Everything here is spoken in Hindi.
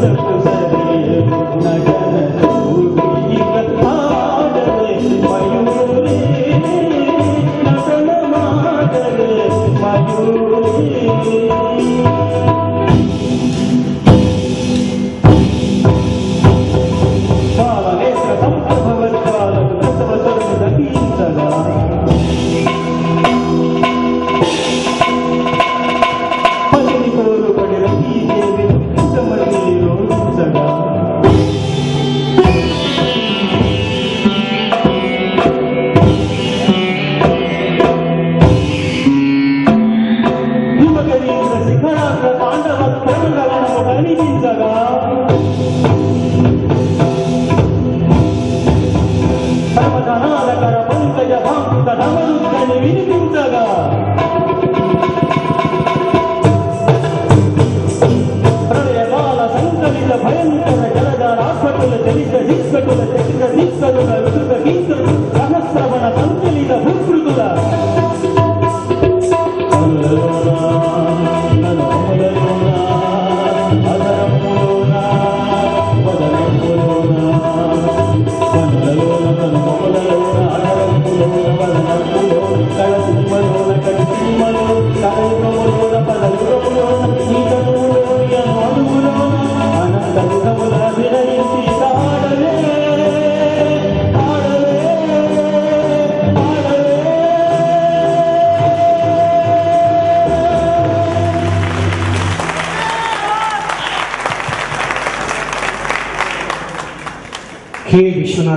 Johnson. हे विश्वनाथ